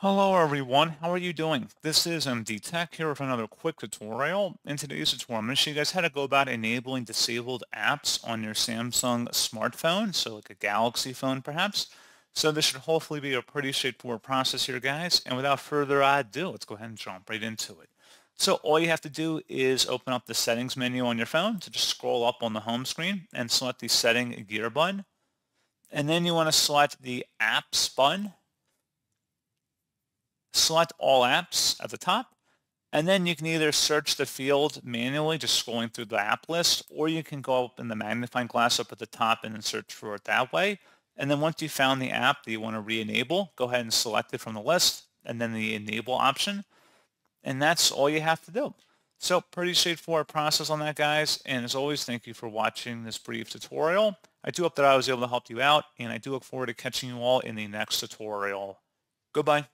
Hello everyone, how are you doing? This is MD Tech here with another quick tutorial. In today's tutorial, I'm going to show you guys how to go about enabling disabled apps on your Samsung smartphone, so like a Galaxy phone perhaps. So this should hopefully be a pretty straightforward process here guys, and without further ado, let's go ahead and jump right into it. So all you have to do is open up the settings menu on your phone, so just scroll up on the home screen and select the setting gear button. And then you want to select the apps button select all apps at the top, and then you can either search the field manually, just scrolling through the app list, or you can go up in the magnifying glass up at the top and search for it that way. And then once you found the app that you want to re-enable, go ahead and select it from the list, and then the enable option. And that's all you have to do. So pretty straightforward process on that, guys. And as always, thank you for watching this brief tutorial. I do hope that I was able to help you out, and I do look forward to catching you all in the next tutorial. Goodbye.